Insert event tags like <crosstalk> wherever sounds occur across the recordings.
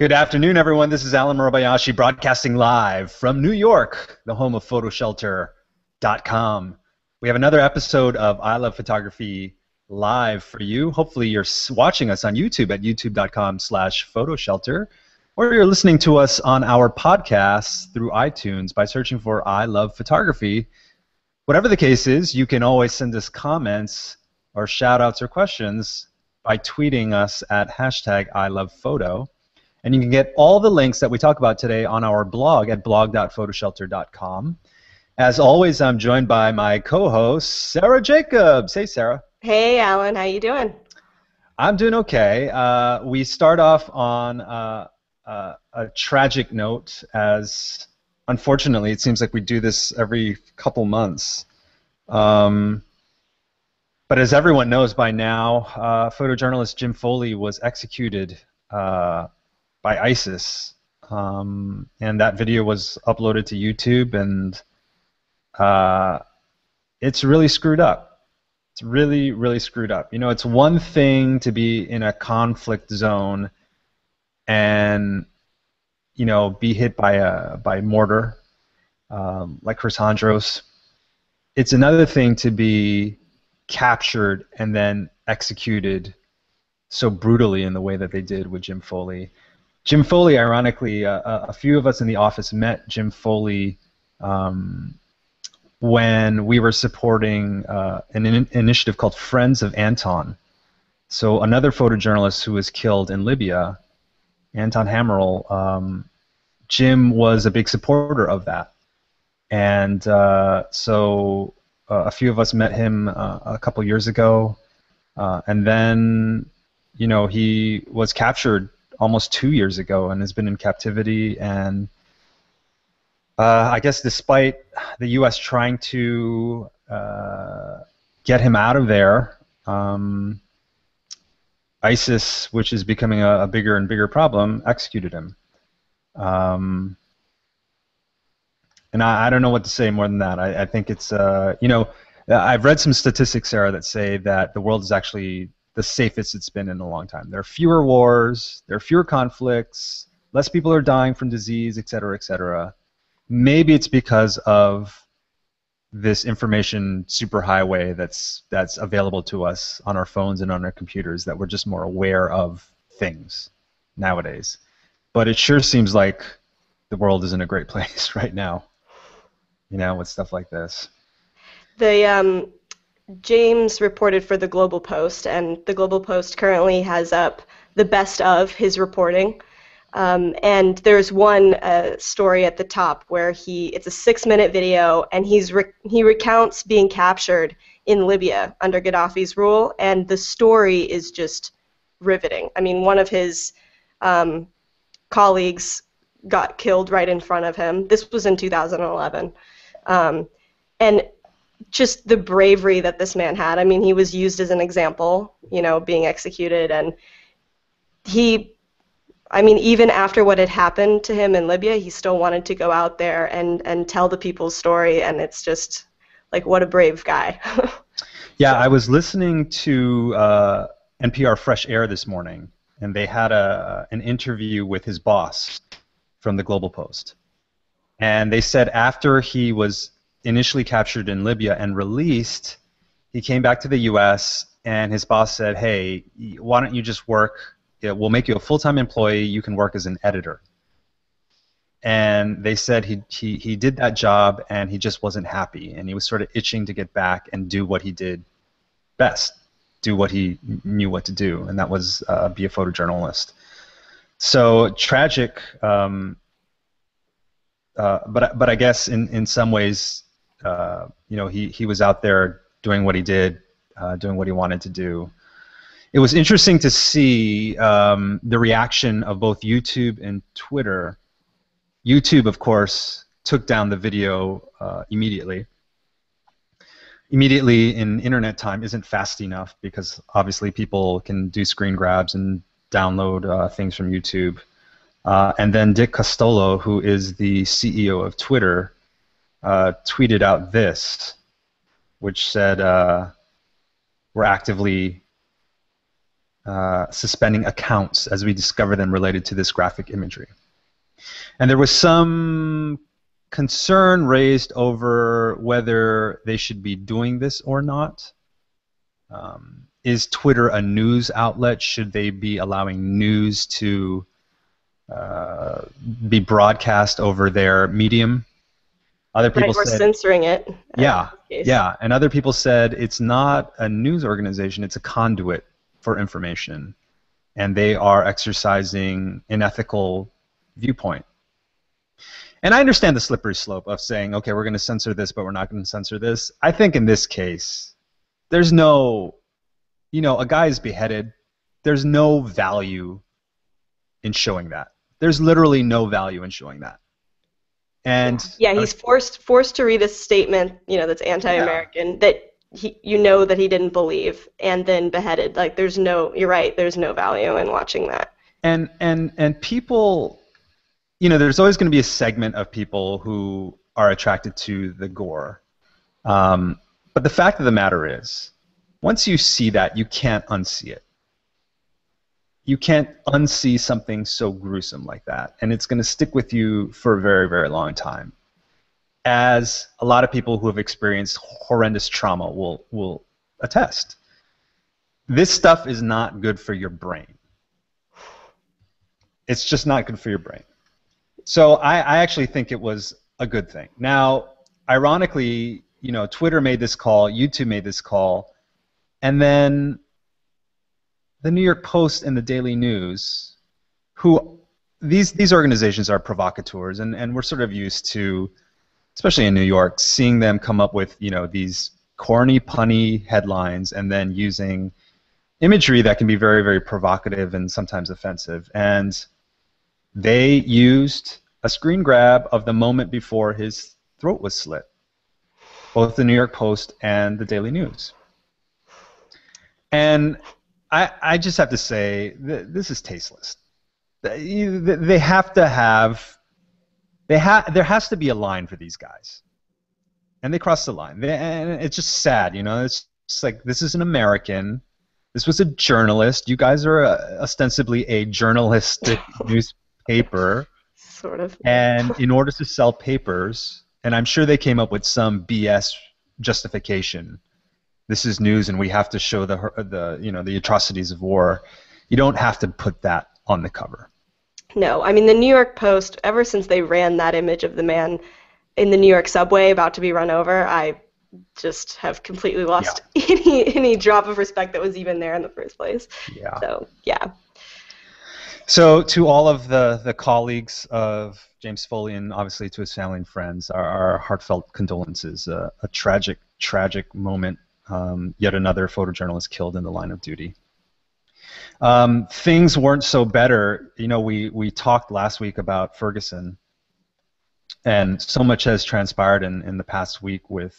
Good afternoon, everyone. This is Allen Murabayashi broadcasting live from New York, the home of photoshelter.com. We have another episode of I Love Photography live for you. Hopefully you're watching us on YouTube at youtube.com slash photoshelter, or you're listening to us on our podcast through iTunes by searching for I Love Photography. Whatever the case is, you can always send us comments or shout outs or questions by tweeting us at hashtag I Love Photo. And you can get all the links that we talk about today on our blog at blog.photoshelter.com. As always, I'm joined by my co-host Sarah Jacobs. Hey, Sarah. Hey, Allen. How you doing? I'm doing okay. Uh, we start off on uh, uh, a tragic note, as unfortunately, it seems like we do this every couple months. Um, but as everyone knows by now, uh, photojournalist Jim Foley was executed uh, by ISIS, um, and that video was uploaded to YouTube, and uh, it's really screwed up. It's really, really screwed up. You know, it's one thing to be in a conflict zone and you know be hit by a by mortar um, like Chris Hondros. It's another thing to be captured and then executed so brutally in the way that they did with Jim Foley. Jim Foley, ironically, uh, a few of us in the office met Jim Foley um, when we were supporting uh, an in- initiative called Friends of Anton. So another photojournalist who was killed in Libya, Anton Hammerl, um, Jim was a big supporter of that. And uh, so uh, a few of us met him uh, a couple years ago. Uh, and then, you know, he was captured almost two years ago and has been in captivity. And uh, I guess despite the U.S. trying to uh, get him out of there, um, ISIS, which is becoming a, a, bigger and bigger problem, executed him. Um, and I, I, don't know what to say more than that. I, I think it's, uh, you know, I've read some statistics, Sarah, that say that the world is actually the safest it's been in a long time. There are fewer wars, there are fewer conflicts, less people are dying from disease, et cetera, et cetera. Maybe it's because of this information superhighway that's that's available to us on our phones and on our computers that we're just more aware of things nowadays. But it sure seems like the world is in a great <laughs> place right now. You know, with stuff like this. The um, James reported for the Global Post, and the Global Post currently has up the best of his reporting. Um, and there's one uh, story at the top where he it's a six minute video and he's re- he recounts being captured in Libya under Gaddafi's rule and the story is just riveting. I mean, one of his um, colleagues got killed right in front of him. This was in 2011, um, and just the bravery that this man had. I mean, he was used as an example, you know, being executed, and he, I mean, even after what had happened to him in Libya, he still wanted to go out there and and tell the people's story, and it's just like what a brave guy. <laughs> yeah, I was listening to uh, NPR Fresh Air this morning, and they had a an interview with his boss from the Global Post, and they said after he was initially captured in Libya and released, he came back to the U.S. and his boss said, "Hey, why don't you just work? We'll make you a full-time employee. You can work as an editor." And they said he, he he did that job and he just wasn't happy and he was sort of itching to get back and do what he did best, do what he knew what to do, and that was uh, be a photojournalist. So tragic. Um, uh, but but I guess in, in some ways uh, you know, he, he was out there doing what he did, uh, doing what he wanted to do. It was interesting to see um, the reaction of both YouTube and Twitter. YouTube, of course, took down the video uh, immediately. Immediately in internet time isn't fast enough because obviously people can do screen grabs and download uh, things from YouTube. Uh, and then Dick Costolo, who is the CEO of Twitter, uh, tweeted out this, which said, uh, "We're actively uh, suspending accounts as we discover them related to this graphic imagery. And there was some concern raised over whether they should be doing this or not. Um, is Twitter a news outlet? Should they be allowing news to uh, be broadcast over their medium? Other people right, said censoring it. Uh, yeah, yeah, and other people said it's not a news organization; it's a conduit for information, and they are exercising an ethical viewpoint. And I understand the slippery slope of saying, okay, we're going to censor this, but we're not going to censor this. I think in this case, there's no, you know, a guy is beheaded. There's no value in showing that. There's literally no value in showing that. And yeah, he's forced forced to read a statement, you know, that's anti-American yeah. that he, you know that he didn't believe, and then beheaded. Like, there's no, you're right. There's no value in watching that. And and and people you know, there's always going to be a segment of people who are attracted to the gore. Um, but the fact of the matter is, once you see that, you can't unsee it. You can't unsee something so gruesome like that, and it's going to stick with you for a very, very long time. As a lot of people who have experienced horrendous trauma will will attest. This stuff is not good for your brain. It's just not good for your brain. So I, I actually think it was a good thing. Now, ironically, you know, Twitter made this call, YouTube made this call, and then the New York Post and the Daily News, who these these organizations are provocateurs, and, and we're sort of used to, especially in New York, seeing them come up with you know these corny, punny headlines, and then using imagery that can be very, very provocative and sometimes offensive. And they used a screen grab of the moment before his throat was slit, both the New York Post and the Daily News. And I, I just have to say, th- this is tasteless. They have to have, they ha- there has to be a line for these guys. And they cross the line. They, and it's just sad, you know. It's, it's like this is an American. This was a journalist. You guys are a, ostensibly a journalistic <laughs> newspaper. Sort of. And <laughs> in order to sell papers, and I'm sure they came up with some BS justification. This is news, and we have to show the the you know the atrocities of war. You don't have to put that on the cover. No, I mean the New York Post. Ever since they ran that image of the man in the New York subway about to be run over, I just have completely lost yeah. <laughs> any any drop of respect that was even there in the first place. Yeah. So yeah. So, to all of the, the colleagues of James Foley and obviously to his family and friends, our, our heartfelt condolences. Uh, a tragic, tragic moment. Um, yet another photojournalist killed in the line of duty. Um, things weren't so better. You know, we, we talked last week about Ferguson, and so much has transpired in, in the past week with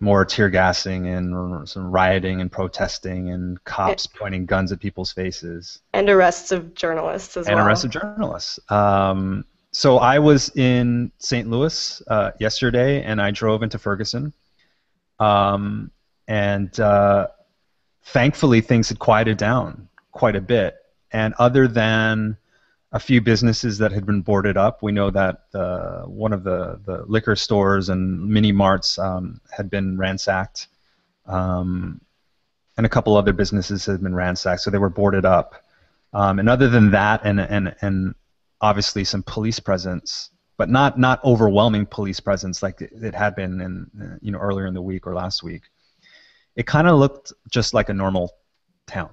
more tear gassing and some rioting and protesting and cops pointing guns at people's faces. And arrests of journalists as and well. And arrests of journalists. Um, so I was in St. Louis uh, yesterday and I drove into Ferguson. Um, and uh, thankfully things had quieted down quite a bit. And other than a few businesses that had been boarded up. We know that uh, one of the, the liquor stores and mini marts um, had been ransacked, um, and a couple other businesses had been ransacked, so they were boarded up. Um, and other than that, and, and, and obviously some police presence, but not, not overwhelming police presence like it, it had been in, you know, earlier in the week or last week, it kind of looked just like a normal town.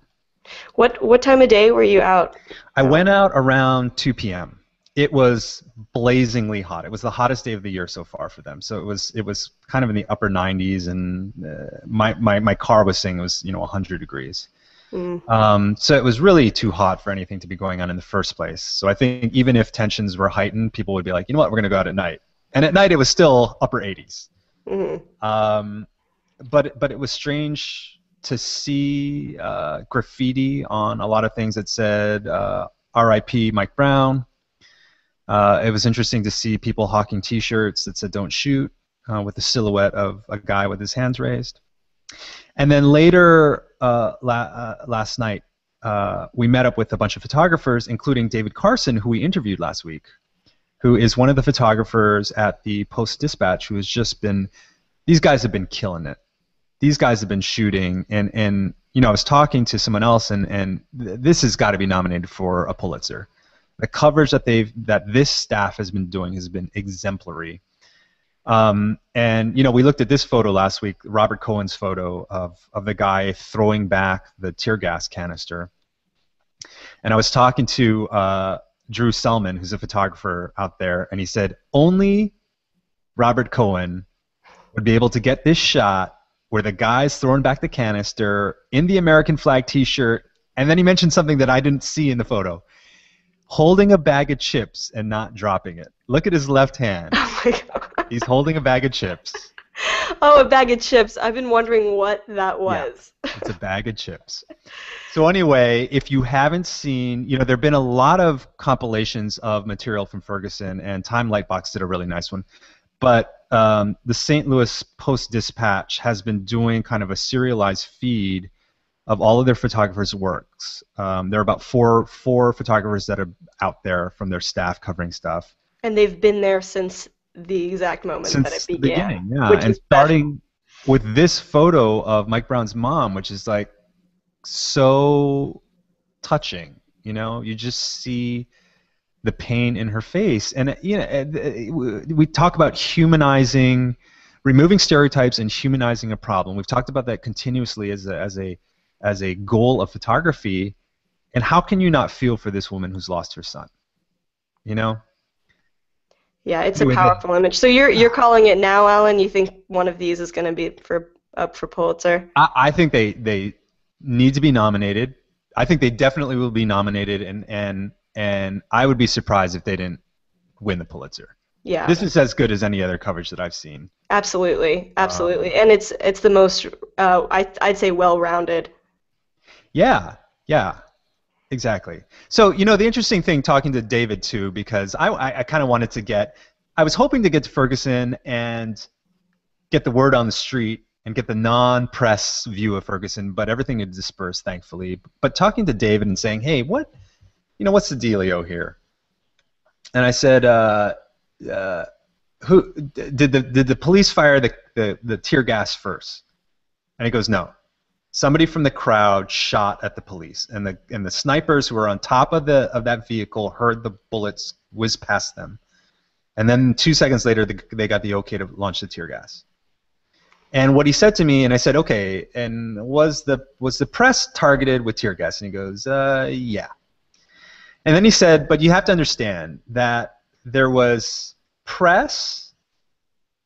What what time of day were you out? I went out around 2 p.m. It was blazingly hot. It was the hottest day of the year so far for them. So it was it was kind of in the upper 90s, and uh, my, my my car was saying it was you know 100 degrees. Mm. Um, so it was really too hot for anything to be going on in the first place. So I think even if tensions were heightened, people would be like, you know what, we're going to go out at night. And at night it was still upper 80s. Mm-hmm. Um, but but it was strange to see uh, graffiti on a lot of things that said uh, "R.I.P. Mike Brown." Uh, it was interesting to see people hawking T-shirts that said "Don't shoot" uh, with the silhouette of a guy with his hands raised. And then later uh, la- uh, last night, we met up with a bunch of photographers, including David Carson, who we interviewed last week, who is one of the photographers at the Post Dispatch, who has just been. These guys have been killing it. These guys have been shooting, and and you know, I was talking to someone else, and and th- this has got to be nominated for a Pulitzer. The coverage that they've that this staff has been doing has been exemplary. Um, and you know, we looked at this photo last week, Robert Cohen's photo of of the guy throwing back the tear gas canister. And I was talking to uh, Drew Selman, who's a photographer out there, and he said only Robert Cohen would be able to get this shot where the guy's throwing back the canister in the American flag T-shirt, and then he mentioned something that I didn't see in the photo, holding a bag of chips and not dropping it. Look at his left hand. <laughs> Oh my god. He's holding a bag of chips. <laughs> Oh, a bag of chips. I've been wondering what that was. Yeah, <laughs> It's a bag of chips. So anyway, if you haven't seen, you know, there've been a lot of compilations of material from Ferguson, and Time Lightbox did a really nice one. But um, the St. Louis Post Dispatch has been doing kind of a serialized feed of all of their photographers' works. Um, there are about four four photographers that are out there from their staff covering stuff And they've been there since the exact moment that since it the began. beginning. Yeah, which and is starting with this photo of Mike Brown's mom, which is like so touching. You know, you just see the pain in her face, and uh, you know, uh, we talk about humanizing, removing stereotypes and humanizing a problem. We've talked about that continuously as a as a as a goal of photography. And how can you not feel for this woman who's lost her son? You know, Yeah, it's a powerful image. So you're you're calling it now, Allen? You think one of these is going to be for up for Pulitzer? I, I think they they need to be nominated. I think they definitely will be nominated, and and and I would be surprised if they didn't win the Pulitzer. Yeah, This is as good as any other coverage that I've seen. absolutely, absolutely. Um, and it's it's the most uh, I I'd say well-rounded. Yeah, yeah, exactly. So you know the interesting thing talking to David too, because I I, I kind of wanted to get, I was hoping to get to Ferguson and get the word on the street and get the non-press view of Ferguson, but everything had dispersed thankfully. But talking to David and saying, hey, what, you know, what's the dealio here? And I said, uh, uh, who did the did the police fire the, the the tear gas first? And he goes, no somebody from the crowd shot at the police, and the and the snipers who were on top of the of that vehicle heard the bullets whiz past them, and then two seconds later the, they got the okay to launch the tear gas. And what he said to me, and I said, okay, and was the was the press targeted with tear gas? And he goes, uh, yeah. And then he said, but you have to understand that there was press,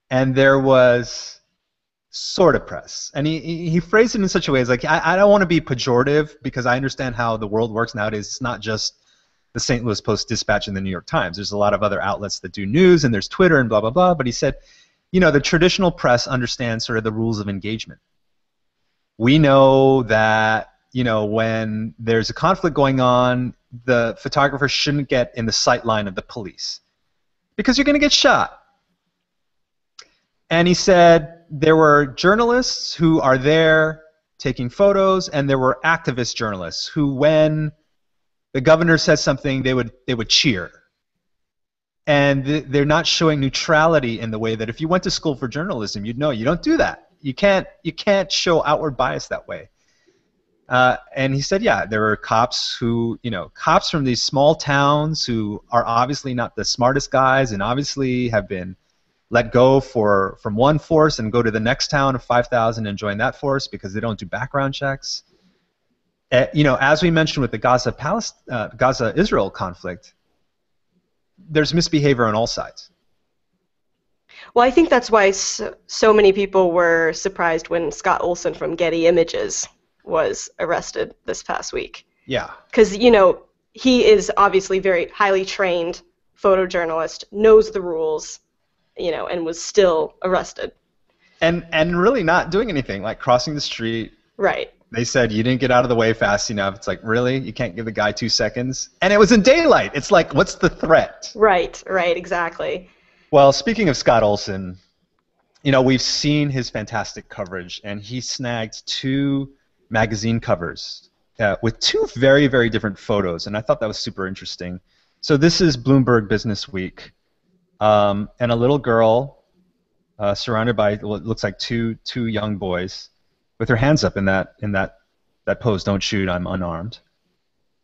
and there was sort of press. And he, he, phrased it in such a way as like, I, I don't want to be pejorative because I understand how the world works nowadays. It's not just the St. Louis Post Dispatch and the New York Times. There's a lot of other outlets that do news and there's Twitter and blah, blah, blah. But he said, you know, the traditional press understands sort of the rules of engagement. We know that, you know, when there's a conflict going on, the photographer shouldn't get in the sight line of the police because you're going to get shot. And he said there were journalists who are there taking photos, and there were activist journalists who, when the governor says something, they would they would cheer. And th- they're not showing neutrality in the way that if you went to school for journalism, you'd know you don't do that. You can't you can't show outward bias that way. Uh, and he said, yeah, there are cops who, you know, cops from these small towns who are obviously not the smartest guys and obviously have been let go for from one force and go to the next town of 5,000 and join that force because they don't do background checks. Uh, you know, as we mentioned with the Gaza Palest- uh, Gaza Israel conflict, there's misbehavior on all sides. Well, I think that's why so, so many people were surprised when Scott Olson from Getty Images was arrested this past week. Yeah. Because, you know, he is obviously very highly trained photojournalist, knows the rules, you know, and was still arrested. And and really not doing anything, like crossing the street. Right. They said you didn't get out of the way fast enough. It's like, really? You can't give the guy two seconds? And it was in daylight. It's like, what's the threat? Right, right, exactly. Well, speaking of Scott Olson, you know, we've seen his fantastic coverage, and he snagged two magazine covers uh, with two very very different photos, and I thought that was super interesting. So this is Bloomberg Business Week, um, and a little girl uh, surrounded by what looks like two two young boys with her hands up in that in that that pose. Don't shoot. I'm unarmed.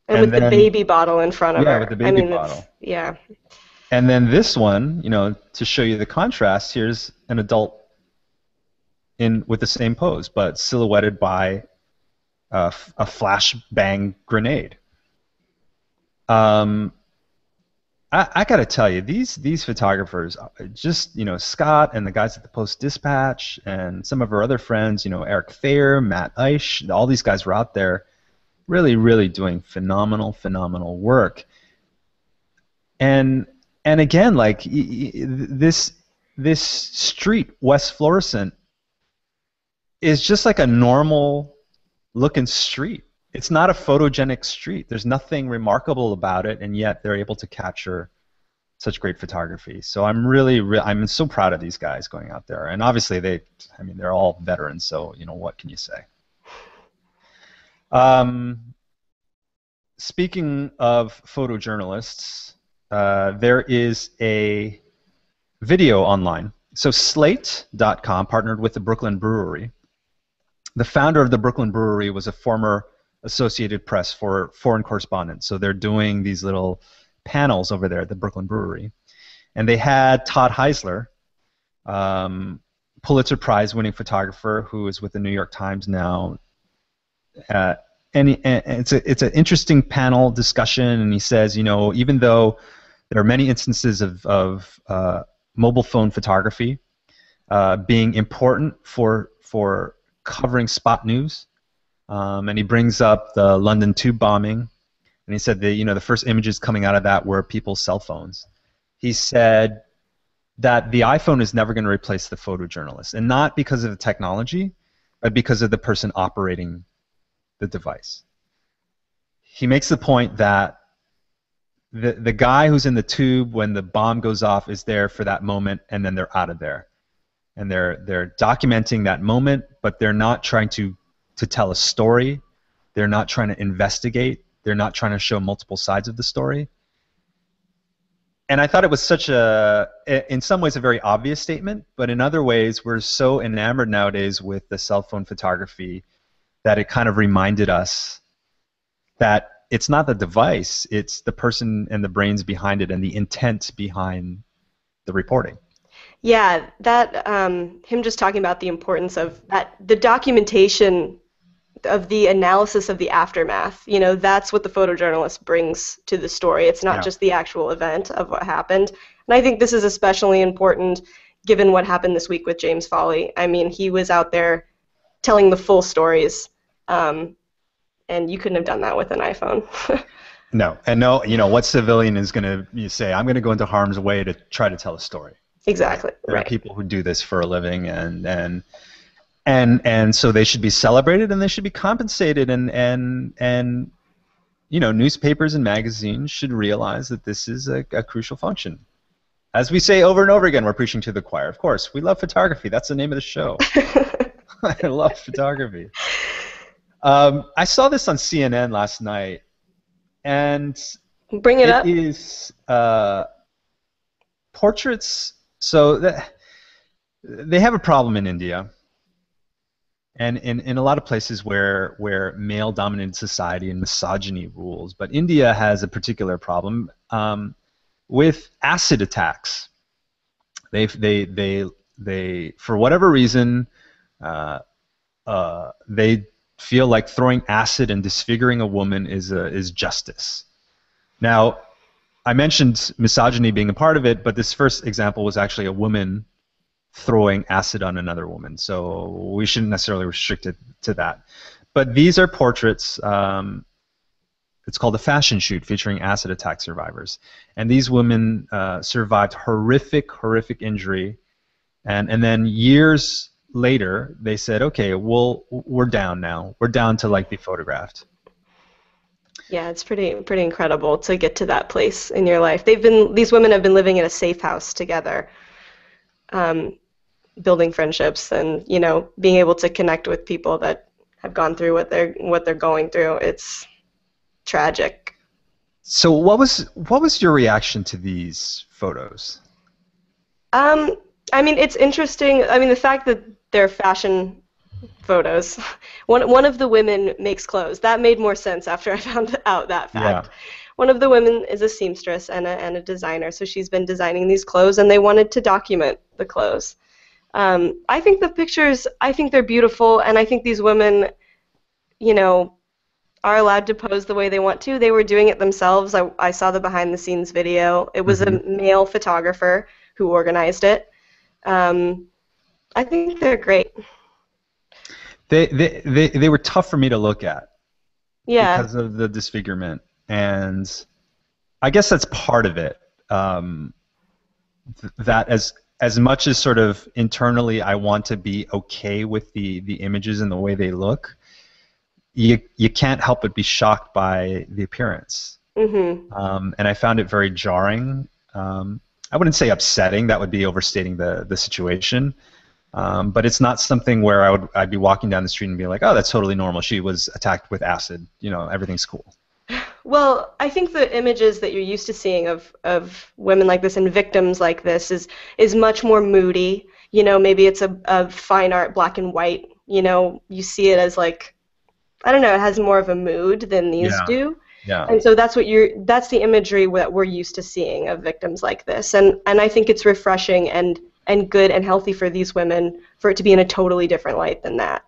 And, and with then, the baby bottle in front of yeah, her. Yeah, with the baby I mean, bottle. Yeah. And then this one, you know, to show you the contrast, here's an adult in with the same pose, but silhouetted by a, a flashbang grenade. Um, I, I got to tell you, these these photographers, uh, just you know, Scott and the guys at the Post Dispatch, and some of our other friends, you know, Eric Thayer, Matt Aish, all these guys were out there, really, really doing phenomenal, phenomenal work. And and again, like this this street, West Florissant, is just like a normal looking street it's not a photogenic street. There's nothing remarkable about it, and yet they're able to capture such great photography. So I'm really, re- I'm so proud of these guys going out there. And obviously, they, I mean, they're all veterans. So you know, what can you say? Um, speaking of photojournalists, uh, there is a video online. So Slate.com partnered with the Brooklyn Brewery. The founder of the Brooklyn Brewery was a former Associated Press for foreign correspondents. So they're doing these little panels over there at the Brooklyn Brewery. And they had Todd Heisler, um, Pulitzer Prize winning photographer who is with the New York Times now. Uh, and, and it's, a, it's an interesting panel discussion, and he says, you know, even though there are many instances of, of uh, mobile phone photography uh, being important for, for covering spot news, um, and he brings up the London tube bombing, and he said the you know the first images coming out of that were people's cell phones. He said that the iPhone is never going to replace the photojournalist, and not because of the technology, but because of the person operating the device. He makes the point that the the guy who's in the tube when the bomb goes off is there for that moment, and then they're out of there, and they're they're documenting that moment, but they're not trying to to tell a story. They're not trying to investigate. They're not trying to show multiple sides of the story. And I thought it was such a, in some ways, a very obvious statement, but in other ways, we're so enamored nowadays with the cell phone photography that it kind of reminded us that it's not the device, it's the person and the brains behind it and the intent behind the reporting. Yeah, that um, him just talking about the importance of that the documentation of the analysis of the aftermath. You know, that's what the photojournalist brings to the story. It's not yeah. just the actual event of what happened. And I think this is especially important given what happened this week with James Foley. I mean, he was out there telling the full stories, um, and you couldn't have done that with an iPhone. <laughs> no, and no, you know, what civilian is going to say, I'm going to go into harm's way to try to tell a story? Exactly. There right. are people who do this for a living, and and and and so they should be celebrated and they should be compensated and and and you know newspapers and magazines should realize that this is a, a crucial function. As we say over and over again we're preaching to the choir. Of course we love photography. That's the name of the show. <laughs> <laughs> I love photography. Um, i saw this on cnn last night and bring it, it up. is uh, portraits so that, they have a problem in india and in, in a lot of places where where male dominated society and misogyny rules but india has a particular problem um, with acid attacks. They they they they for whatever reason uh, uh, they feel like throwing acid and disfiguring a woman is a, is justice. Now I mentioned misogyny being a part of it, but this first example was actually a woman throwing acid on another woman. So we shouldn't necessarily restrict it to that. But these are portraits. Um, it's called a fashion shoot featuring acid attack survivors. And these women uh, survived horrific, horrific injury. And, and then years later, they said, okay, well, we're down now. We're down to like be photographed. Yeah, it's pretty pretty incredible to get to that place in your life. They've been these women have been living in a safe house together, um, building friendships and you know being able to connect with people that have gone through what they're what they're going through. It's tragic. So what was what was your reaction to these photos? Um, I mean, it's interesting. I mean, the fact that they're fashion photos. One one of the women makes clothes. That made more sense after I found out that fact. Yeah. One of the women is a seamstress and a, and a designer, so she's been designing these clothes, and they wanted to document the clothes. Um, I think the pictures, I think they're beautiful, and I think these women, you know, are allowed to pose the way they want to. They were doing it themselves. I, I saw the behind the scenes video. It was mm-hmm. a male photographer who organized it. Um, I think they're great. They, they, they, they were tough for me to look at. Yeah. Because of the disfigurement. And I guess that's part of it. Um, th- that as as much as sort of internally I want to be okay with the the images and the way they look, you you can't help but be shocked by the appearance. Mm-hmm. Um, and I found it very jarring. Um, I wouldn't say upsetting. That would be overstating the the situation. Um, but it's not something where I would I'd be walking down the street and be like, oh, that's totally normal. She was attacked with acid. You know, everything's cool. Well, I think the images that you're used to seeing of, of women like this and victims like this is is much more moody. You know, maybe it's a, a fine art black and white. You know, you see it as like, I don't know, it has more of a mood than these yeah. do. Yeah. And so that's what you're that's the imagery that we're used to seeing of victims like this. And and I think it's refreshing and and good and healthy for these women for it to be in a totally different light than that.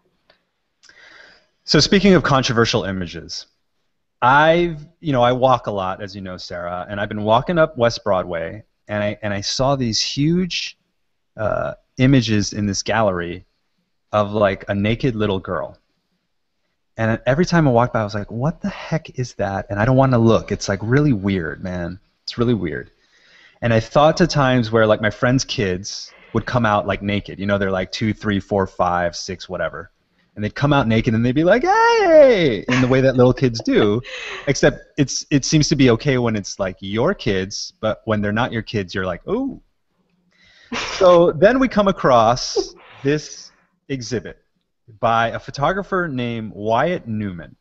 So speaking of controversial images, I've, you know, I walk a lot, as you know, Sarah, and I've been walking up West Broadway, and I and I saw these huge uh, images in this gallery of like a naked little girl. And every time I walked by, I was like, "What the heck is that?" And I don't want to look. It's like really weird, man. It's really weird. And I thought to times where like my friends' kids would come out like naked. You know, they're like two, three, four, five, six, whatever and they'd come out naked and they'd be like, "Hey!" in the way that little kids do. <laughs> Except it's it seems to be okay when it's like your kids, but when they're not your kids, you're like, "Oh." So then we come across this exhibit by a photographer named Wyatt Neumann,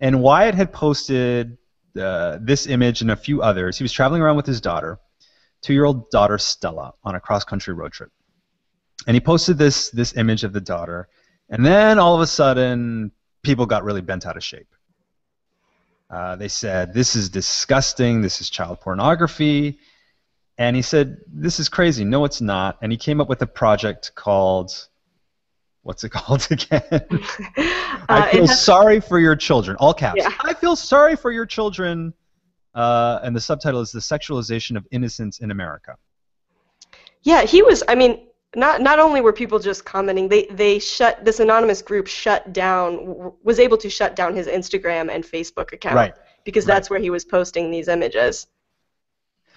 and Wyatt had posted uh, this image and a few others. He was traveling around with his daughter, two-year-old daughter Stella, on a cross-country road trip, and he posted this this image of the daughter and then all of a sudden, people got really bent out of shape. Uh, they said, This is disgusting. This is child pornography. And he said, This is crazy. No, it's not. And he came up with a project called, what's it <laughs> called again? <laughs> uh, I feel has, sorry for your children. All caps. Yeah. I feel sorry for your children. Uh, and the subtitle is The Sexualization of Innocence in America. Yeah, he was, I mean, not not only were people just commenting, they they shut this anonymous group shut down was able to shut down his Instagram and Facebook account right. because right. that's where he was posting these images.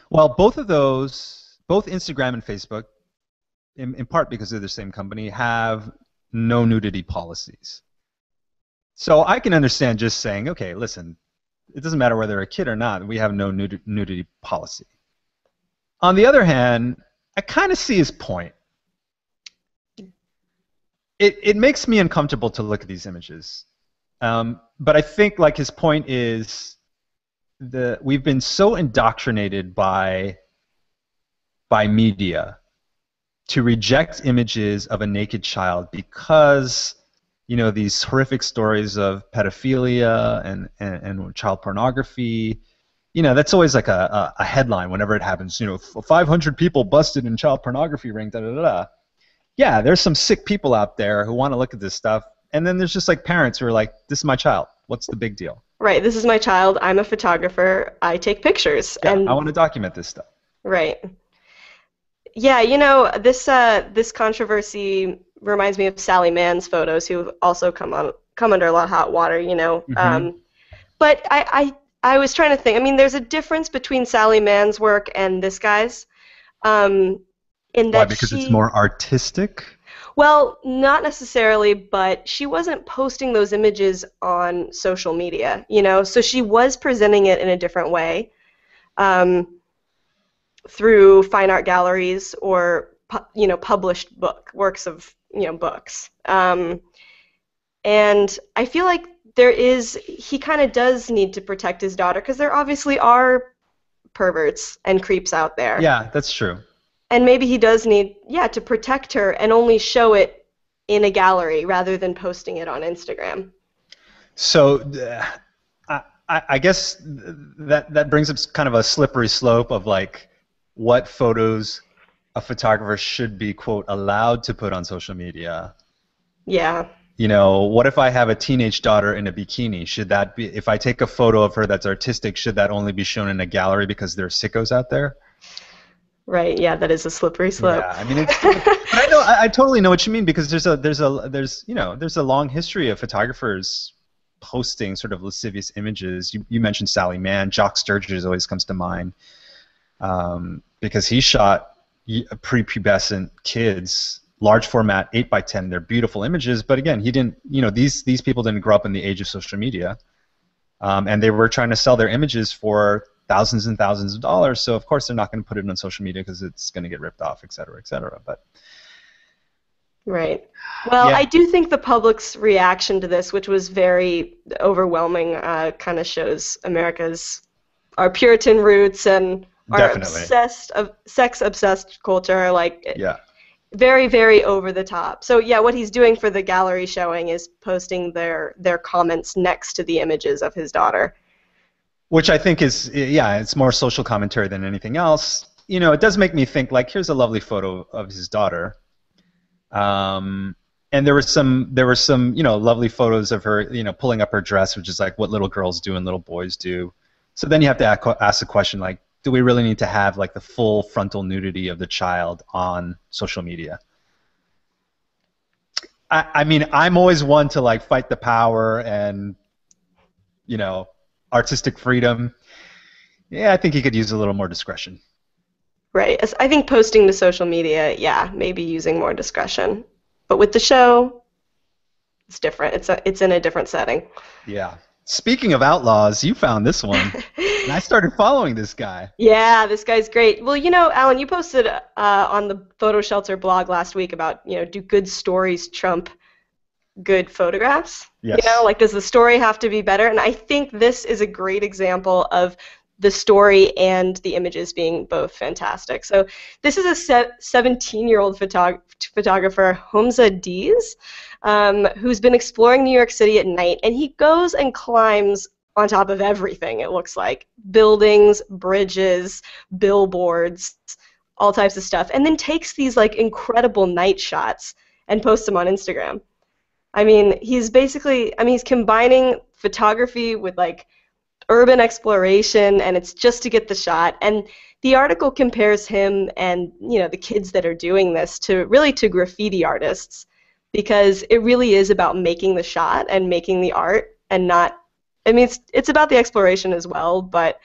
Well, both of those, both Instagram and Facebook, in, in part because they're the same company, have no nudity policies. So I can understand just saying, okay, listen, it doesn't matter whether a kid or not, we have no nudity policy. On the other hand, I kind of see his point it, it makes me uncomfortable to look at these images. Um, but I think like his point is the we've been so indoctrinated by by media to reject images of a naked child because you know these horrific stories of pedophilia and, and, and child pornography you know that's always like a, a, headline whenever it happens you know 500 people busted in child pornography ring da da da yeah, there's some sick people out there who want to look at this stuff, and then there's just like parents who are like, "This is my child. What's the big deal?" Right. This is my child. I'm a photographer. I take pictures. Yeah, and I want to document this stuff. Right. Yeah, you know this uh, this controversy reminds me of Sally Mann's photos, who also come on come under a lot of hot water. You know, mm-hmm. um, but I, I I was trying to think. I mean, there's a difference between Sally Mann's work and this guy's. Um, in that Why? Because she, it's more artistic. Well, not necessarily, but she wasn't posting those images on social media, you know. So she was presenting it in a different way, um, through fine art galleries or you know published book works of you know books. Um, and I feel like there is he kind of does need to protect his daughter because there obviously are perverts and creeps out there. Yeah, that's true. And maybe he does need yeah to protect her and only show it in a gallery rather than posting it on Instagram. So. Uh, I, I guess that that brings up kind of a slippery slope of like what photos a photographer should be quote allowed to put on social media. Yeah you know, what if I have a teenage daughter in a bikini? Should that be, if I take a photo of her that's artistic, should that only be shown in a gallery because there are sickos out there? Right. Yeah, that is a slippery slope. Yeah, I mean, it's, but I know, I, I, totally know what you mean because there's a, there's a, there's, you know, there's a long history of photographers posting sort of lascivious images. You, you mentioned Sally Mann, Jock Sturges always comes to mind um, because he shot prepubescent kids large format 8 by 10 they're beautiful images but again he didn't you know these these people didn't grow up in the age of social media. Um, and they were trying to sell their images for thousands and thousands of dollars. So of course they're not going to put it on social media because it's going to get ripped off et cetera et cetera but right. Well yeah. i do think the public's reaction to this which was very overwhelming uh, kind of shows america's our puritan roots and our Definitely. obsessed of sex obsessed culture like yeah. very very over the top. So yeah what he's doing for the gallery showing is posting their their comments next to the images of his daughter. Which i think is yeah it's more social commentary than anything else. You know it does make me think like here's a lovely photo of his daughter. Um, and there were some there were some you know lovely photos of her you know pulling up her dress which is like what little girls do and little boys do. So then you have to ask the question like do we really need to have like the full frontal nudity of the child on social media? I, I mean, I'm always one to like fight the power and you know artistic freedom. Yeah, I think he could use a little more discretion. Right. I think posting to social media, yeah, maybe using more discretion. But with the show, it's different. It's a, it's in a different setting. Yeah. Speaking of outlaws, you found this one. and I started following this guy. <laughs> Yeah, this guy's great. Well, you know, Allen, you posted uh, on the PhotoShelter blog last week about, you know, do good stories trump good photographs? Yes. You know, like does the story have to be better? And I think this is a great example of the story and the images being both fantastic. So this is a 17-year-old photog- photographer, Humza Deas, um, who's been exploring New York City at night, and he goes and climbs on top of everything. It looks like buildings, bridges, billboards, all types of stuff, and then takes these like incredible night shots and posts them on Instagram. I mean, he's basically, I mean, he's combining photography with like urban exploration and it's just to get the shot. And the article compares him and you know the kids that are doing this to really to graffiti artists because it really is about making the shot and making the art and not I mean it's it's about the exploration as well but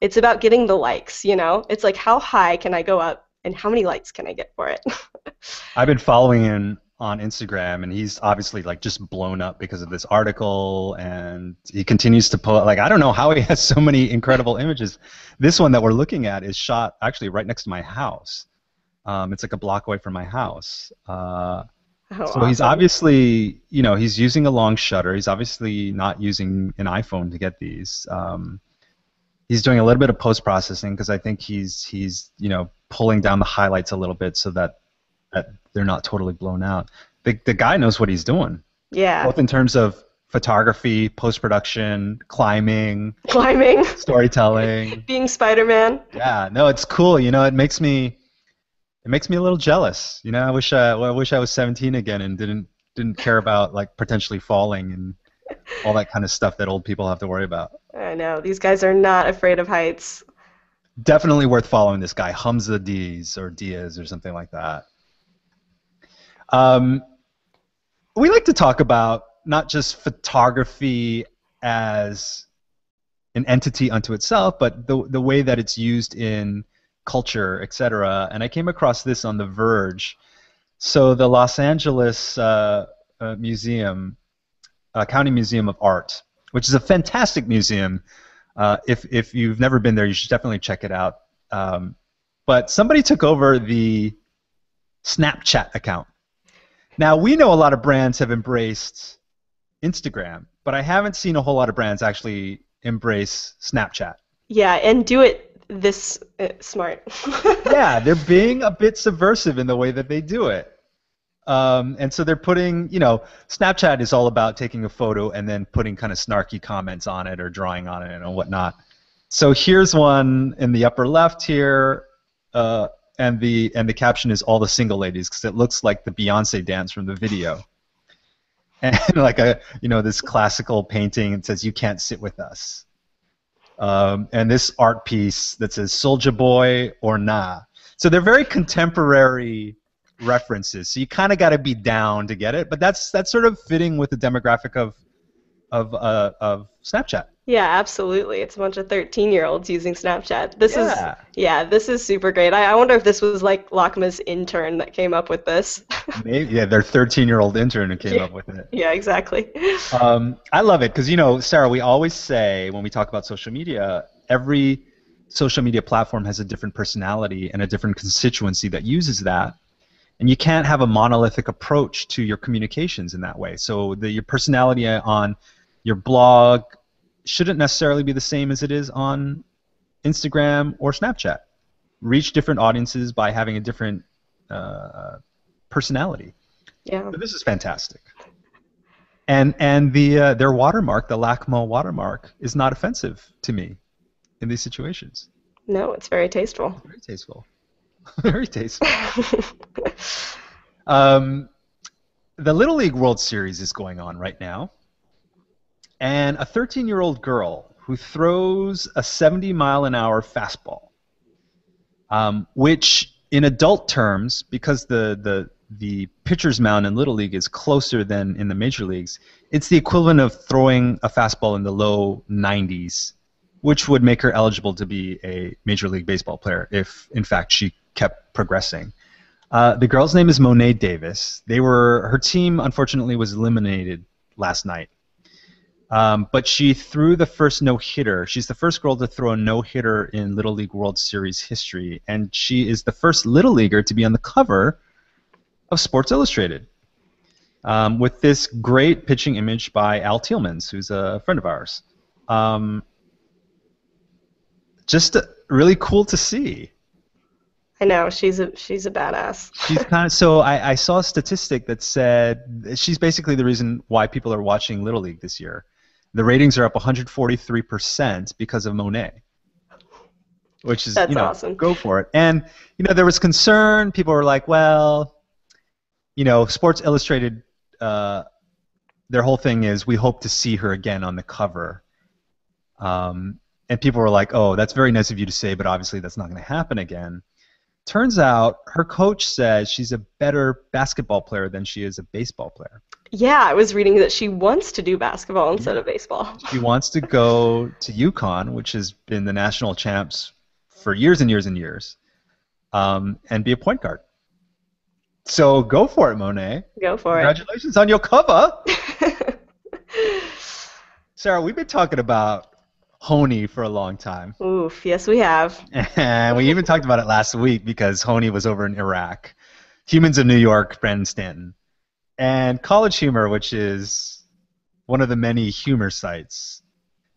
it's about getting the likes you know? It's like how high can I go up and how many likes can I get for it? <laughs> I've been following him on Instagram, and he's obviously like just blown up because of this article, and he continues to pull. Like I don't know how he has so many incredible images. This one that we're looking at is shot actually right next to my house. Um, it's like a block away from my house. Uh, oh, so awesome. he's obviously, you know, he's using a long shutter. He's obviously not using an iPhone to get these. Um, he's doing a little bit of post processing because I think he's he's you know pulling down the highlights a little bit so that that they're not totally blown out. The the guy knows what he's doing. Yeah. Both in terms of photography, post production, climbing, climbing, <laughs> storytelling, <laughs> being Spider Man. Yeah, no, it's cool. You know, it makes me it makes me a little jealous. You know, I wish I, well, I wish I was 17 again and didn't didn't care about like potentially falling and all that kind of stuff that old people have to worry about. I know these guys are not afraid of heights. Definitely worth following this guy, Humza Diaz or Diaz or something like that. Um, we like to talk about not just photography as an entity unto itself, but the the way that it's used in culture, etc. And I came across this on The Verge. So the Los Angeles uh, uh, Museum, uh, County Museum of Art, which is a fantastic museum. Uh, if if you've never been there, you should definitely check it out. Um, but somebody took over the Snapchat account now we know a lot of brands have embraced Instagram, but I haven't seen a whole lot of brands actually embrace Snapchat. Yeah, and do it this uh, smart. <laughs> yeah, they're being a bit subversive in the way that they do it. Um, and so they're putting, you know, Snapchat is all about taking a photo and then putting kind of snarky comments on it or drawing on it and whatnot. So here's one in the upper left here, uh, and the and the caption is all the single ladies because it looks like the Beyonce dance from the video, <laughs> and like a you know this classical painting. It says you can't sit with us, um, and this art piece that says Soldier Boy or Nah. So they're very contemporary references. So you kind of got to be down to get it, but that's that's sort of fitting with the demographic of of uh, of Snapchat. Yeah, absolutely. It's a bunch of 13 year olds using Snapchat. This Yeah. is yeah, this is super great. I, I wonder if this was like LACMA's intern that came up with this. <laughs> Maybe yeah, their 13-year-old intern who came up with it. yeah, exactly. <laughs> Um, I love it because you know, Sarah, we always say when we talk about social media, every social media platform has a different personality and a different constituency that uses that. And you can't have a monolithic approach to your communications in that way. So the, your personality on your blog shouldn't necessarily be the same as it is on Instagram or Snapchat. Reach different audiences by having a different uh, personality. Yeah. But this is fantastic. And and the uh, their watermark, the LACMA watermark, is not offensive to me in these situations. No, it's very tasteful. Very tasteful. <laughs> Very tasteful. <laughs> Um, the Little League World Series is going on right now, and a 13-year-old girl who throws a 70 mile an hour fastball, um, which in adult terms, because the the the pitcher's mound in Little League is closer than in the major leagues, it's the equivalent of throwing a fastball in the low 90s, which would make her eligible to be a Major League Baseball player if, in fact, she kept progressing. Uh, the girl's name is Mo'Ne Davis. They were her team, unfortunately, was eliminated last night. Um, but she threw the first no hitter. She's the first girl to throw a no hitter in Little League World Series history, and she is the first Little Leaguer to be on the cover of Sports Illustrated um, with this great pitching image by Al Tielmans, who's a friend of ours. Um, just uh, really cool to see. I know she's a she's a badass. <laughs> She's kind of so. I, I saw a statistic that said she's basically the reason why people are watching Little League this year. The ratings are up 143 percent because of Mo'Ne, which is That's you know awesome. go for it. And you know there was concern. People were like, well, you know, Sports Illustrated. Uh, their whole thing is we hope to see her again on the cover. Um, and people were like, oh, that's very nice of you to say, but obviously that's not going to happen again. Turns out her coach says she's a better basketball player than she is a baseball player. Yeah, I was reading that she wants to do basketball instead of baseball. She wants to go to UConn, which has been the national champs for years and years and years, um, and be a point guard. So go for it, Mo'Ne. Go for it. Congratulations on your cover. <laughs> Sarah, we've been talking about HONY for a long time. Oof, yes we have. And we even talked about it last week because HONY was over in Iraq. Humans of New York, Brandon Stanton. And College Humor, which is one of the many humor sites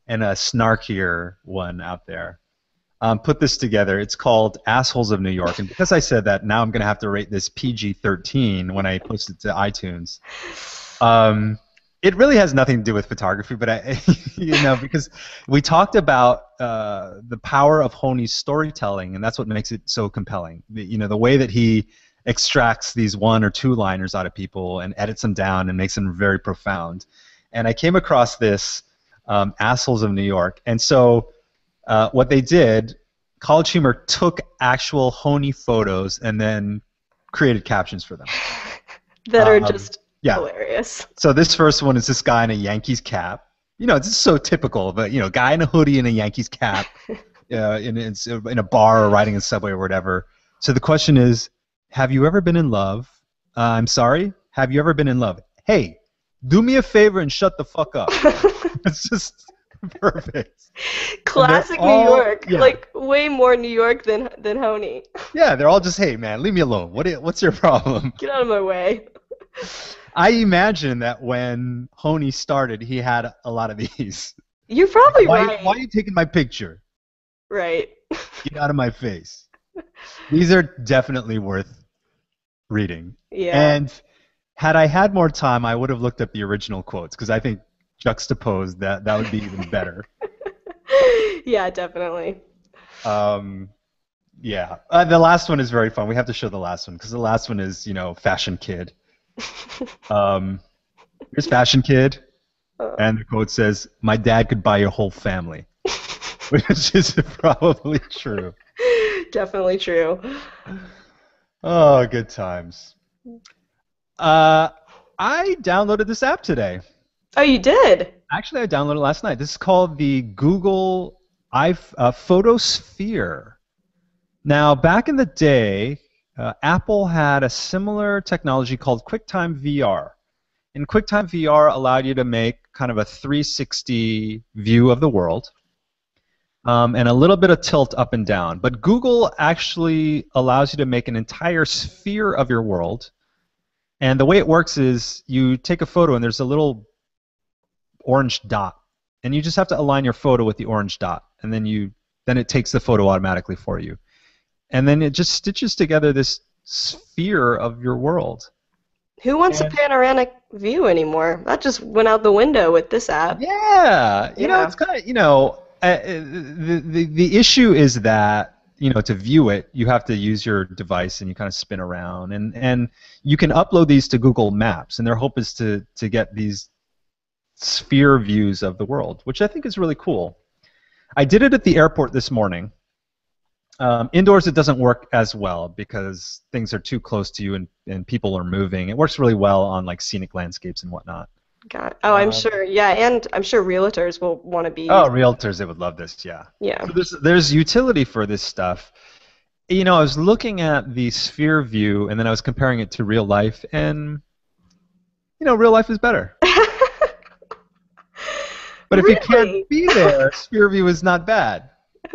and a snarkier one out there, um, put this together. It's called Assholes of New York. And because I said that, now I'm going to have to rate this PG 13 when I post it to iTunes. Um, it really has nothing to do with photography, but I, <laughs> you know, because we talked about uh, the power of HONY's storytelling, and that's what makes it so compelling. You know, the way that he extracts these one or two liners out of people and edits them down and makes them very profound. And I came across this um, assholes of New York, and so uh, what they did, College Humor took actual HONY photos and then created captions for them. <laughs> That are Um, just yeah. hilarious. So this first one is this guy in a Yankees cap. You know, it's so typical, but you know, guy in a hoodie and a Yankees cap, <laughs> uh, in, in in a bar or riding a subway or whatever. So the question is, have you ever been in love? Uh, I'm sorry, have you ever been in love? Hey, do me a favor and shut the fuck up. <laughs> it's just perfect. Classic New York. yeah. Like way more New York than than HONY. <laughs> Yeah, they're all just, hey man, leave me alone. What what's your problem? Get out of my way. I imagine that when HONY started, he had a lot of these. You're probably why, right. why are you taking my picture? Right. Get out of my face. <laughs> These are definitely worth reading. Yeah. And had I had more time, I would have looked up the original quotes because I think juxtaposed that that would be even better. <laughs> yeah, definitely. Um, yeah, uh, the last one is very fun. We have to show the last one because the last one is you know Fashion Kid. <laughs> Um, here's Fashion Kid, Uh, and the quote says, "My dad could buy your whole family," <laughs> which is probably true. definitely true. Oh, good times. Uh, I downloaded this app today. Oh, you did? Actually, I downloaded it last night. This is called the Google I uh, Photosphere. Now, back in the day, uh, Apple had a similar technology called QuickTime VR. And QuickTime VR allowed you to make kind of a 360 view of the world um, and a little bit of tilt up and down. But Google actually allows you to make an entire sphere of your world. And the way it works is you take a photo and there's a little orange dot, and you just have to align your photo with the orange dot, and then you then it takes the photo automatically for you, and then it just stitches together this sphere of your world. Who wants And- a panoramic view anymore? That just went out the window with this app. Yeah, you know it's kind of you know uh, uh, the, the the issue is that you know to view it you have to use your device and you kind of spin around and and you can upload these to Google Maps and their hope is to to get these sphere views of the world, which I think is really cool. I did it at the airport this morning. Um, indoors, it doesn't work as well because things are too close to you and, and people are moving. It works really well on like scenic landscapes and whatnot. God. Oh, I'm Um, sure. Yeah, and I'm sure realtors will want to be. Oh, realtors, they would love this, yeah. yeah. So there's, there's utility for this stuff. You know, I was looking at the sphere view and then I was comparing it to real life, and, you know, real life is better. <laughs> But if you can't be there, sphere view is not bad.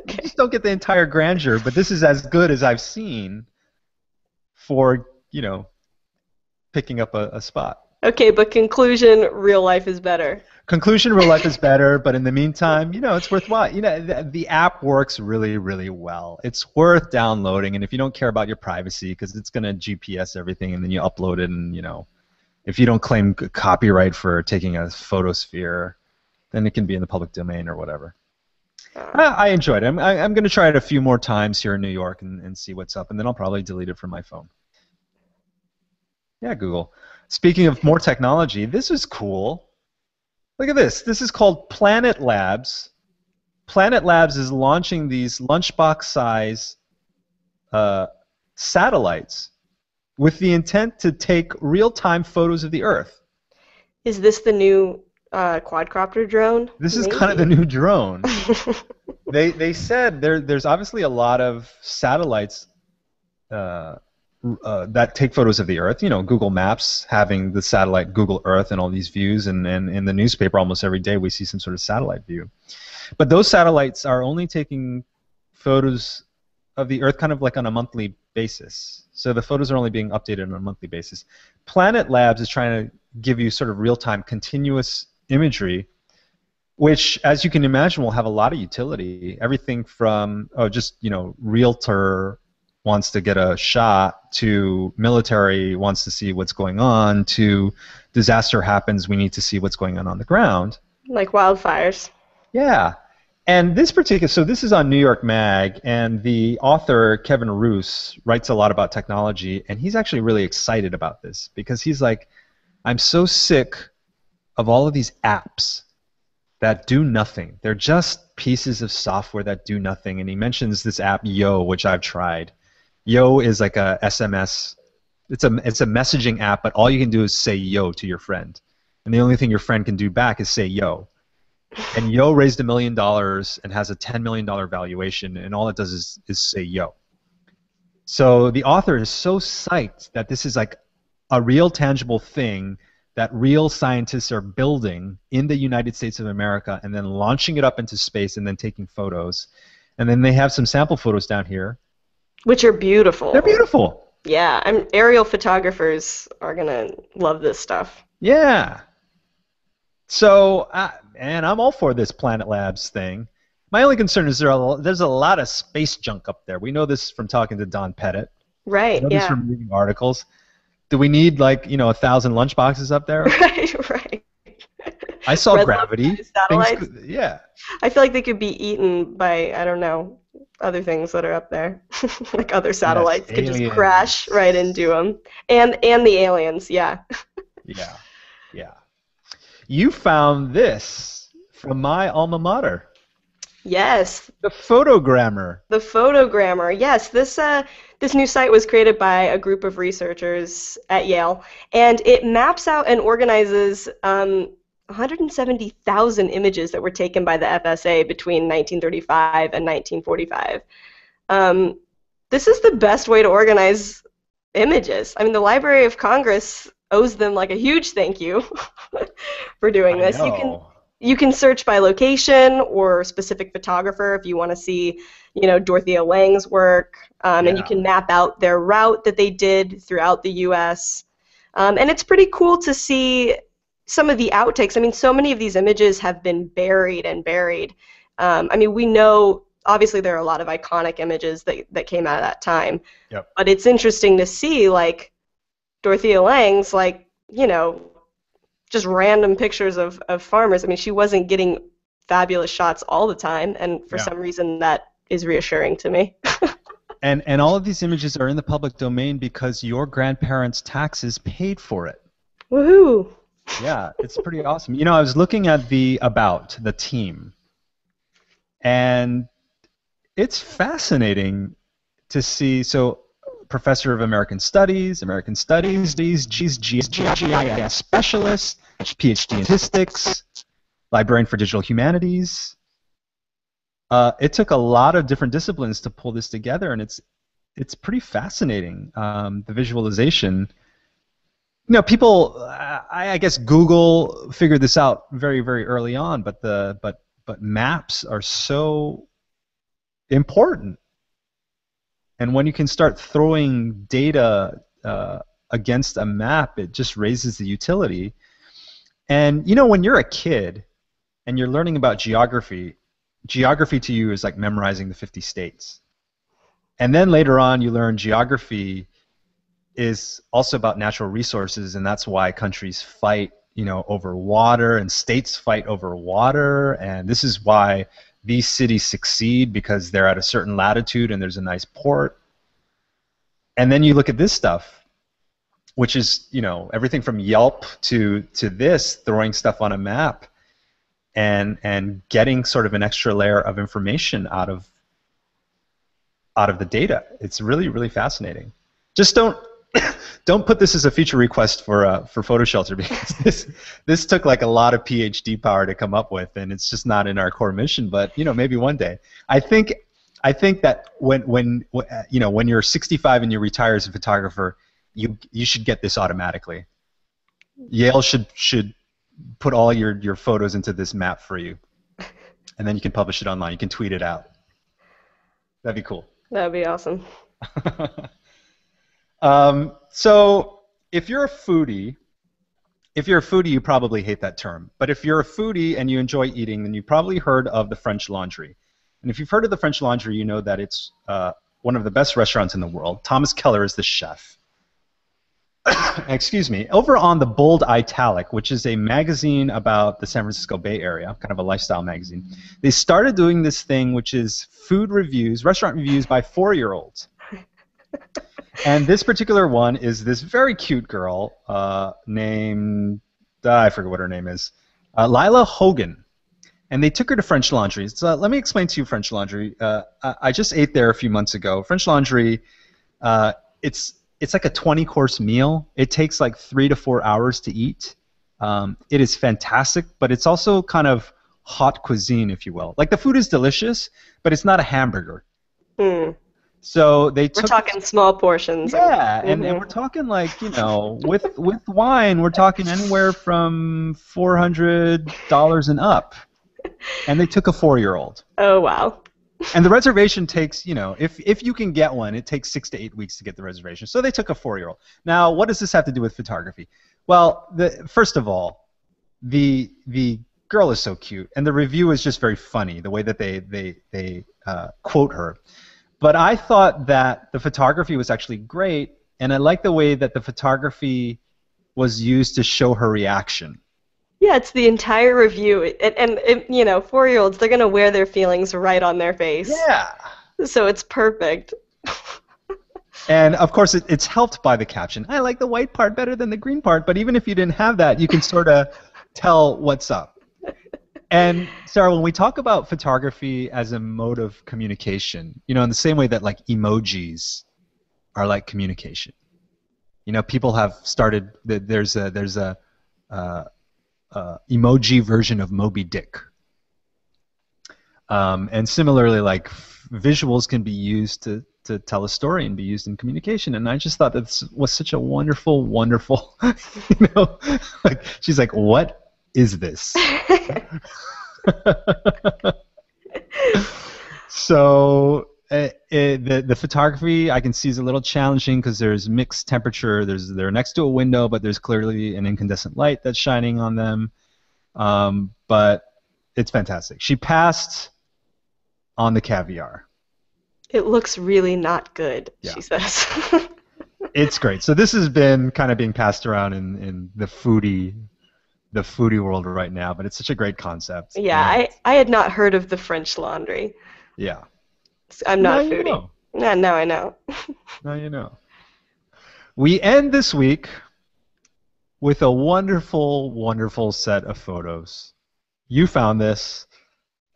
You just don't get the entire grandeur, but this is as good as I've seen for, you know, picking up a, a spot. Okay, but conclusion: real life is better. Conclusion: Real life is better, but in the meantime, you know, it's worthwhile. You know, the, the app works really, really well. It's worth downloading, and if you don't care about your privacy, because it's going to GPS everything, and then you upload it, and you know, if you don't claim copyright for taking a photosphere, then it can be in the public domain or whatever. Uh, I, I enjoyed it. I'm, I'm going to try it a few more times here in New York and, and see what's up, and then I'll probably delete it from my phone. Yeah, Google. Speaking of more technology, this is cool. Look at this. This is called Planet Labs. Planet Labs is launching these lunchbox size uh, satellites with the intent to take real time photos of the Earth. is this the new uh, quadcopter drone? This is kind of the new drone. <laughs> they they said there there's obviously a lot of satellites uh, uh, that take photos of the Earth. You know, Google Maps having the satellite Google Earth and all these views, and, and in the newspaper almost every day we see some sort of satellite view. But those satellites are only taking photos of the Earth kind of like on a monthly basis. So the photos are only being updated on a monthly basis. Planet Labs is trying to give you sort of real-time continuous imagery which as you can imagine will have a lot of utility everything from oh just you know realtor wants to get a shot to military wants to see what's going on to disaster happens we need to see what's going on on the ground like wildfires. yeah and this particular so this is on new york mag and the author kevin roose writes a lot about technology and he's actually really excited about this because he's like i'm so sick of all of these apps that do nothing. They're just pieces of software that do nothing. And he mentions this app Yo, which I've tried. Yo is like a SMS. It's a it's a messaging app, but all you can do is say Yo to your friend, and the only thing your friend can do back is say Yo. And Yo raised a million dollars and has a ten million dollar valuation, and all it does is is say Yo. So the author is so psyched that this is like a real tangible thing that real scientists are building in the United States of America and then launching it up into space and then taking photos. And then they have some sample photos down here. Which are beautiful. They're beautiful. Yeah, I'm aerial photographers are gonna love this stuff. Yeah. So, uh, and I'm all for this Planet Labs thing. My only concern is there are, there's a lot of space junk up there. We know this from talking to Don Pettit. Right. We know this Yeah. from reading articles. Do we need like you know a thousand lunchboxes up there? <laughs> Right. Right. I saw Red Gravity. Could- yeah. I feel like they could be eaten by I don't know other things that are up there, <laughs> like other satellites could just crash right into them, and and the aliens. Yeah. <laughs> Yeah. Yeah. You found this from my alma mater, Yes, the Photogrammar. The photogrammar. Yes, this uh, this new site was created by a group of researchers at Yale, and it maps out and organizes um, 170,000 images that were taken by the FSA between 1935 and 1945. Um, this is the best way to organize images. I mean, the Library of Congress owes them like a huge thank you <laughs> for doing this. You can you can search by location or specific photographer if you want to see, you know, Dorothea Lange's work, um, and you can map out their route that they did throughout the U.S. Um, and it's pretty cool to see some of the outtakes. I mean, so many of these images have been buried and buried. Um, I mean, we know obviously there are a lot of iconic images that that came out of that time, Yep. but it's interesting to see like Dorothea Lange's like you know just random pictures of, of farmers. I mean, she wasn't getting fabulous shots all the time, and for Yeah. some reason that is reassuring to me. <laughs> And and all of these images are in the public domain because your grandparents' taxes paid for it. Woohoo! Yeah, it's pretty awesome. You know, I was looking at the about the team, and it's fascinating to see. So, professor of American Studies, American Studies, these G's, GIS specialist, PhD in statistics, librarian for digital humanities. Uh, it took a lot of different disciplines to pull this together, and it's it's pretty fascinating. Um, the visualization know, people. I, I guess Google figured this out very, very early on, but the but but maps are so important, and when you can start throwing data uh, against a map, it just raises the utility. And you know, when you're a kid and you're learning about geography, geography to you is like memorizing the 50 states. And then later on, you learn geography is also about natural resources, and that's why countries fight, you know, over water, and states fight over water, and this is why these cities succeed because they're at a certain latitude and there's a nice port. And then you look at this stuff, which is, you know, everything from Yelp to to this, throwing stuff on a map, and and getting sort of an extra layer of information out of out of the data. It's really really fascinating. Just don't <coughs> don't put this as a feature request for uh, for PhotoShelter <laughs> because this this took like a lot of PhD power to come up with, and it's just not in our core mission. But you know, maybe one day. I think I think that when when uh, you know when you're 65 and you retire as a photographer, you you should get this automatically. Yale should should put all your your photos into this map for you, and then you can publish it online. You can tweet it out. That'd be cool. That would be awesome. <laughs> um, so if you're a foodie, if you're a foodie, you probably hate that term. But if you're a foodie and you enjoy eating, then you've probably heard of the French Laundry. And if you've heard of the French Laundry, you know that it's uh, one of the best restaurants in the world. Thomas Keller is the chef. <coughs> Excuse me. Over on the Bold Italic, which is a magazine about the San Francisco Bay Area, kind of a lifestyle magazine, they started doing this thing, which is food reviews, restaurant reviews by four-year-olds. <laughs> And this particular one is this very cute girl uh, named, uh, I forget what her name is, uh, Lila Hogan. And they took her to French Laundry. So let me explain to you French Laundry. Uh, I, I just ate there a few months ago. French Laundry, uh, it's it's like a 20 course meal. It takes like three to four hours to eat. Um, it is fantastic, but it's also kind of hot cuisine, if you will. Like the food is delicious, but it's not a hamburger. Hmm. So they We're talking small portions. yeah, and, and Mhm. we're talking like you know, with with wine, we're talking anywhere from four hundred dollars and up. And they took a four-year-old. Oh wow. and the reservation takes, you know, if if you can get one, it takes six to eight weeks to get the reservation. So they took a four-year-old. Now, what does this have to do with photography? Well, the, first of all, the the girl is so cute, and the review is just very funny. The way that they they they uh, quote her. But I thought that the photography was actually great, and I like the way that the photography was used to show her reaction. Yeah, it's the entire review, and, and, and you know, four-year-olds they're gonna wear their feelings right on their face. Yeah. So it's perfect. <laughs> and of course, it, it's helped by the caption. I like the white part better than the green part, but even if you didn't have that, you can sort of tell what's up. And Sarah, when we talk about photography as a mode of communication, you know, in the same way that like emojis are like communication, you know, people have started. There's a there's a uh, uh, emoji version of Moby Dick. Um, and similarly, like visuals can be used to, to tell a story and be used in communication. And I just thought that was such a wonderful, wonderful, <laughs> you know, <laughs> like she's like, what is this? <laughs> so uh, it, the the photography I can see is a little challenging because there's mixed temperature. There's they're next to a window, but there's clearly an incandescent light that's shining on them. Um, but it's fantastic. She passed on the caviar. It looks really not good, Yeah. she says. <laughs> It's great. So this has been kind of being passed around in, in the foodie the foodie world right now, but it's such a great concept. yeah, And- I, I had not heard of the French laundry. yeah. I'm not Now a you foodie. know. Yeah, now I know. <laughs> Now you know. We end this week with a wonderful, wonderful set of photos. You found this,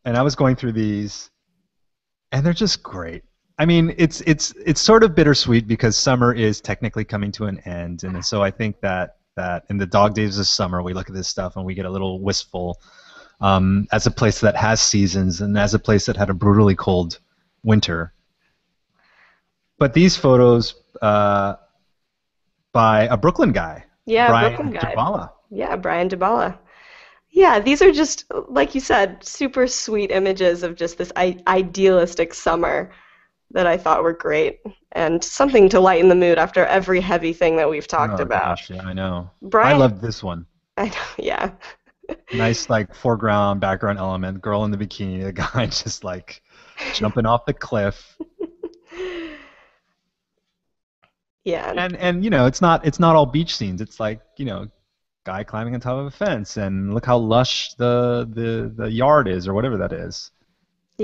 and I was going through these, and they're just great. I mean, it's it's it's sort of bittersweet because summer is technically coming to an end, and so I think that that in the dog days of summer, we look at this stuff and we get a little wistful. Um, as a place that has seasons and as a place that had a brutally cold winter, but these photos uh, by a Brooklyn guy, Yeah, Bryan Brooklyn guy. Yeah, Bryan Derballa. Yeah, these are just, like you said, super sweet images of just this I- idealistic summer that I thought were great and something to lighten the mood after every heavy thing that we've talked oh, about. Gosh, yeah, I know. Bryan, I loved this one. <laughs> I know, yeah. <laughs> Nice, like foreground, background element. Girl in the bikini, the <laughs> guy just like jumping off the cliff, Yeah, and and you know, it's not it's not all beach scenes. It's like you know, guy climbing on top of a fence, and look how lush the the the yard is, or whatever that is.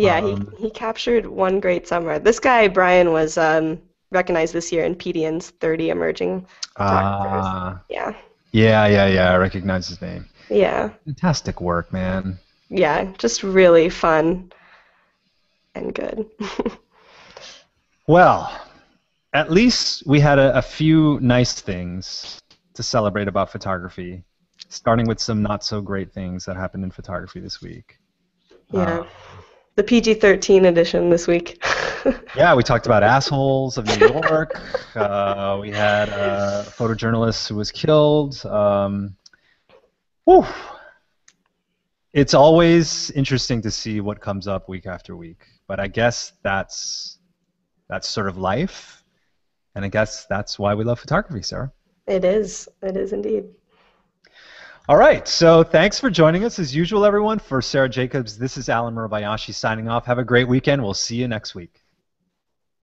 Yeah. um, he he captured one great summer. This guy Bryan was um, recognized this year in PDN's 30 emerging photographers. Ah, yeah, yeah, yeah, yeah. I recognize his name. yeah, Fantastic work, man. yeah. Just really fun and good. <laughs> Well, at least we had a, a few nice things to celebrate about photography, starting with some not so great things that happened in photography this week. yeah. Uh, the PG-13 edition this week. <laughs> yeah, we talked about assholes of New York. <laughs> uh, we had a photojournalist who was killed. Um, whew. It's always interesting to see what comes up week after week, but I guess that's that's sort of life, and I guess that's why we love photography, Sarah. It is. It is indeed. All right, so thanks for joining us as usual, everyone. For Sarah Jacobs, this is Allen Murabayashi signing off. Have a great weekend. We'll see you next week.